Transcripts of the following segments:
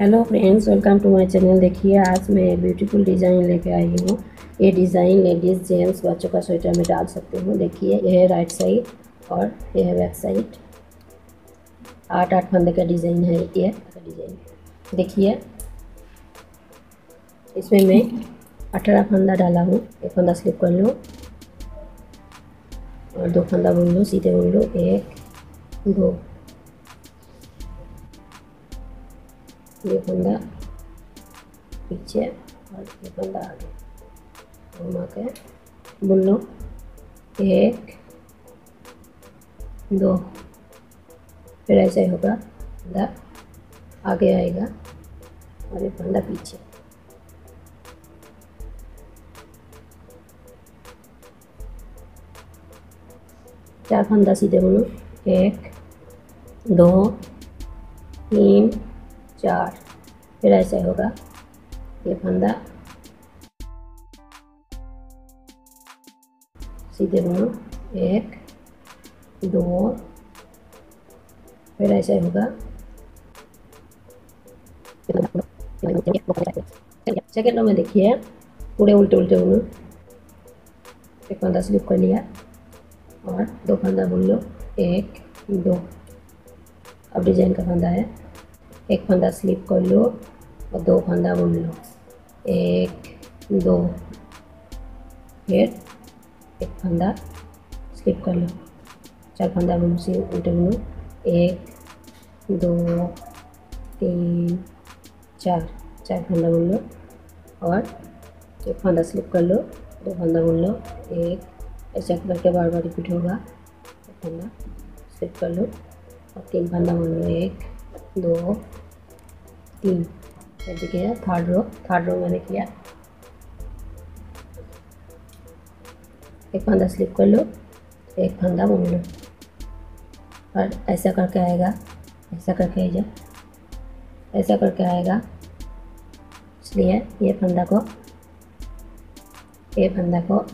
Hello friends welcome to my channel देखिए, आज मैं ब्यूटीफुल डिज़ाइन लेके आई हूँ। ये डिज़ाइन लेडीज़ जेंट्स बच्चों का स्वेटर में डाल सकते हूँ। देखिए यह है राइट साइड और यह है बैक साइड आठ आठ फंदे का डिज़ाइन है ये डिज़ाइन देखिए, इसमें मैं अठारह फंदा डाला हूँ। एक फंदा स्लिप कर लो और दो फंदा बुन लो, सीधे बुन लो। एक, दो। ये फंदा पीछे और ये आगे घुमा के बुन लो एक दो फिर ऐसे होगा फंदा आगे आएगा और ये फंदा पीछे चार फंदा सीधे बुनो एक दो तीन चार। फिर ऐसे होगा। ये फंदा। सीधे बुनो एक, दो। फिर ऐसे होगा। सेकेंड में देखिए। पूरे उल्टे उल्टे बुनो एक फंदा स्लिप कर लिया। और दो फंदा बुन लो। एक, दो। अब डिज़ाइन का फंदा है। एक फंदा स्लिप कर लो और दो फंदा बुन लो। एक, दो। फिर एक फंदा स्लिप कर लो। चार फंदा बुन से उल्टे बुनो एक, दो, तीन, चार। चार फंदा बुन लो और एक फंदा स्लिप कर लो, दो फंदा बुन लो। एक, ऐसा करके बार बार रिपीट होगा। एक फंदा स्लिप कर लो और तीन फंदा बुन लो। एक दो, तीन। फिर देखिए थर्ड रो थर्ड रो मैंने किया। एक फंदा स्लिप कर लो, एक फंदा बुन लो और ऐसा करके आएगा, ऐसा करके आइए। ऐसा करके आएगा, इसलिए ये फंदा को, ये फंदा को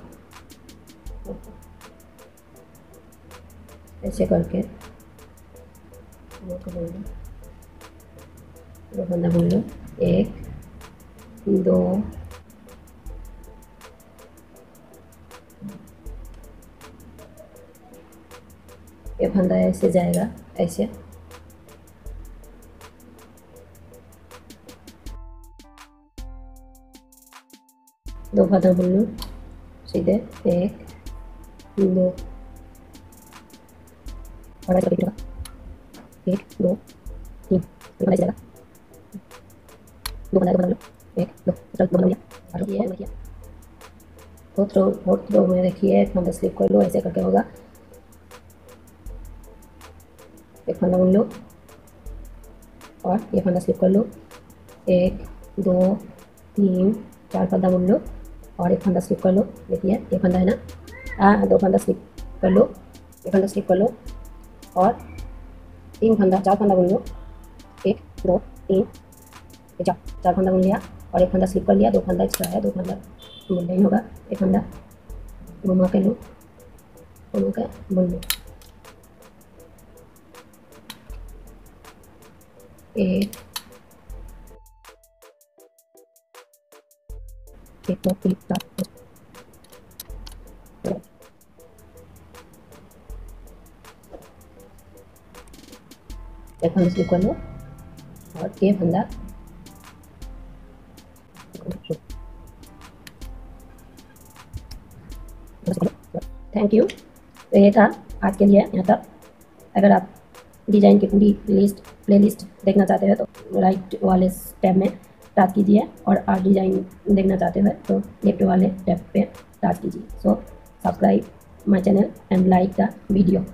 ऐसे करके। दो फंदा बुन लो एक, दो, ये फंदा ऐसे जाएगा, ऐसे। दो फंदा बुन लो सीधे, एक, दो। एक, दो, तीन। जाएगा दो बना दो बना लो एक दो चल दो बना लिया और ये फोर्थ रो फोर्थ में देखिए एक फंदा स्लिप कर लो ऐसे करके होगा एक फंदा बुन लो और ये फंदा स्लिप कर लो एक दो तीन चार फंदा बुन लो और एक फंदा स्लिप कर लो देखिए ये फंदा है ना हाँ दो फंदा स्लिप कर लो एक फंदा स्लिप कर लो और तीन फंदा चार फंदा बुन लो एक, दो, तीन चार चार फंदा बुन लिया और एक फंदा स्लिप कर लिया, दो फंदा एक्स्ट्रा है, दो फंदा बुन नहीं होगा, एक फंदा घुमा के लो घुमा के बुन लो एक। एक स्लिप कर लो और ये फंदा थैंक यू तो ये था आज के लिए यहाँ तक। अगर आप डिज़ाइन की पूरी लिस्ट प्ले लिस्ट देखना चाहते हैं तो राइट वाले टैब में टच कीजिए और आप डिज़ाइन देखना चाहते हैं तो लेफ़्ट वाले टैब पे टच कीजिए। So subscribe my channel and like the video